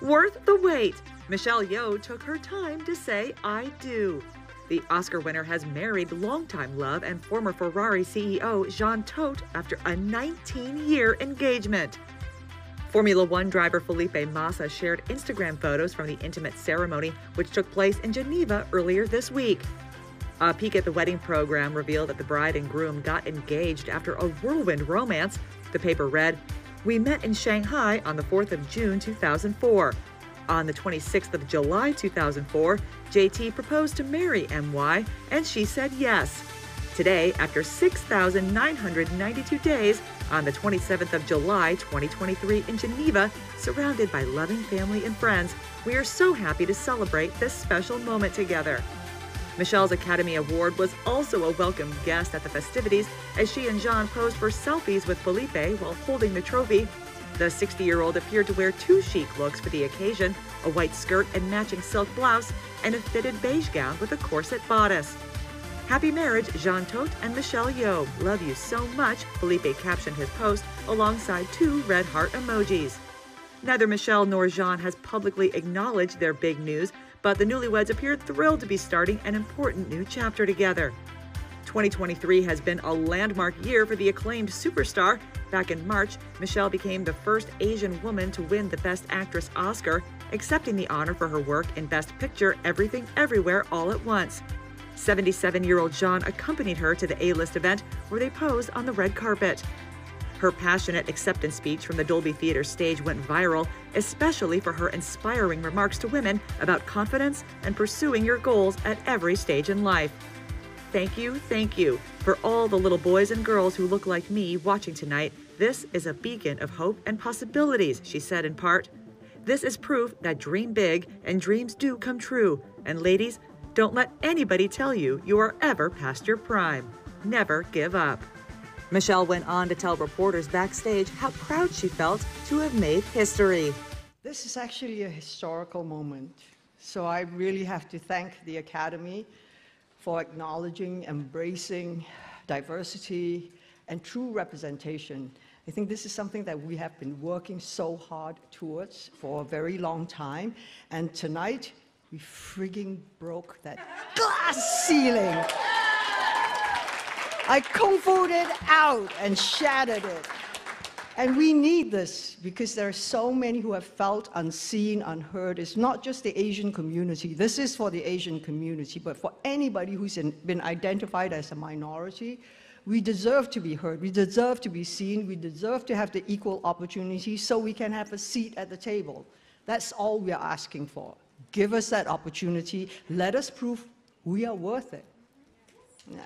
Worth the wait. Michelle Yeoh took her time to say, I do. The Oscar winner has married longtime love and former Ferrari CEO Jean Todt after a 19 year engagement. Formula One driver Felipe Massa shared Instagram photos from the intimate ceremony, which took place in Geneva earlier this week. A peek at the wedding program revealed that the bride and groom got engaged after a whirlwind romance. The paper read, We met in Shanghai on the 4th of June 2004. On the 26th of July 2004, JT proposed to marry MY, and she said yes. Today, after 6,992 days, on the 27th of July 2023 in Geneva, surrounded by loving family and friends, we are so happy to celebrate this special moment together. Michelle's Academy Award was also a welcome guest at the festivities as she and Jean posed for selfies with Felipe while holding the trophy. The 60 year old appeared to wear two chic looks for the occasion a white skirt and matching silk blouse, and a fitted beige gown with a corset bodice. Happy marriage, Jean Todt and Michelle Yeoh. Love you so much, Felipe captioned his post alongside two red heart emojis. Neither Michelle nor Jean has publicly acknowledged their big news, but the newlyweds appeared thrilled to be starting an important new chapter together. 2023 has been a landmark year for the acclaimed superstar. Back in March, Michelle became the first Asian woman to win the Best Actress Oscar, accepting the honor for her work in Best Picture Everything Everywhere All at Once. 77 year old Jean accompanied her to the A list event where they posed on the red carpet. Her passionate acceptance speech from the Dolby Theater stage went viral, especially for her inspiring remarks to women about confidence and pursuing your goals at every stage in life. Thank you, thank you for all the little boys and girls who look like me watching tonight. This is a beacon of hope and possibilities, she said in part. This is proof that dream big and dreams do come true. And ladies, don't let anybody tell you you are ever past your prime. Never give up. Michelle went on to tell reporters backstage how proud she felt to have made history. This is actually a historical moment. So I really have to thank the Academy for acknowledging, embracing diversity and true representation. I think this is something that we have been working so hard towards for a very long time. And tonight, we frigging broke that glass ceiling. I kung fu'd it out and shattered it. And we need this because there are so many who have felt unseen, unheard. It's not just the Asian community. This is for the Asian community, but for anybody who's in, been identified as a minority, we deserve to be heard. We deserve to be seen. We deserve to have the equal opportunity so we can have a seat at the table. That's all we are asking for. Give us that opportunity. Let us prove we are worth it. Yeah.